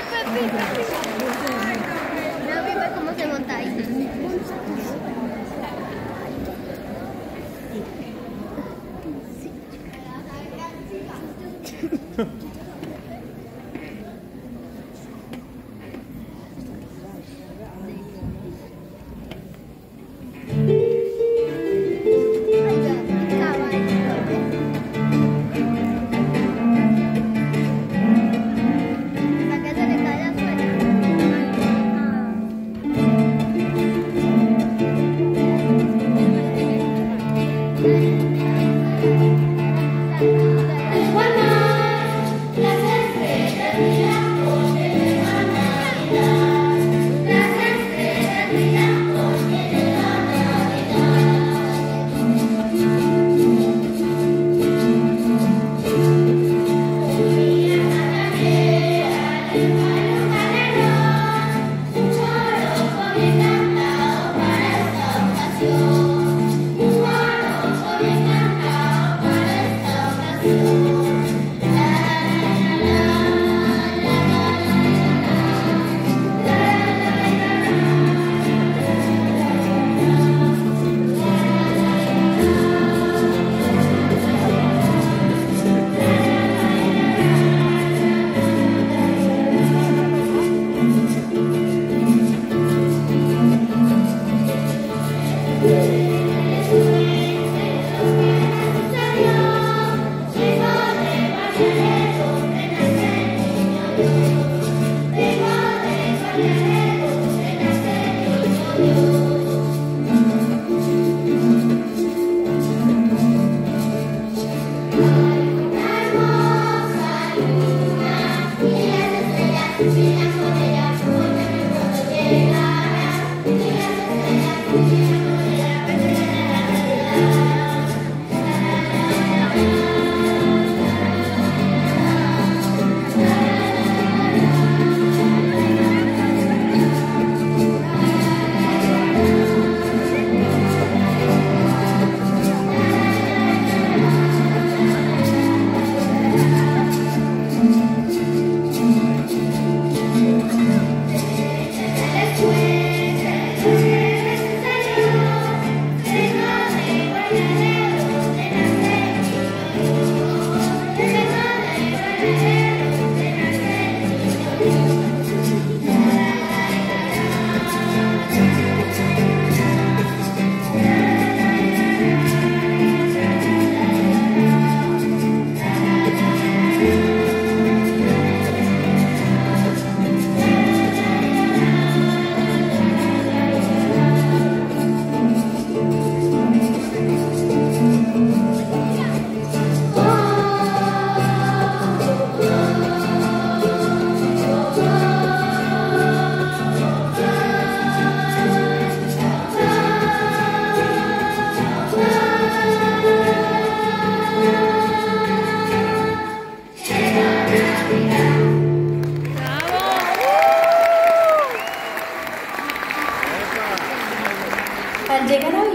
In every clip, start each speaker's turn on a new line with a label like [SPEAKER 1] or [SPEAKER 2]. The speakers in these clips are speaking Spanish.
[SPEAKER 1] ついたつい
[SPEAKER 2] た。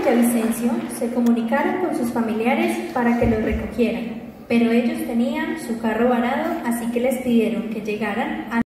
[SPEAKER 2] Villavicencio, se comunicaron con sus familiares para que los recogieran, pero ellos tenían su carro varado, así que les pidieron que llegaran a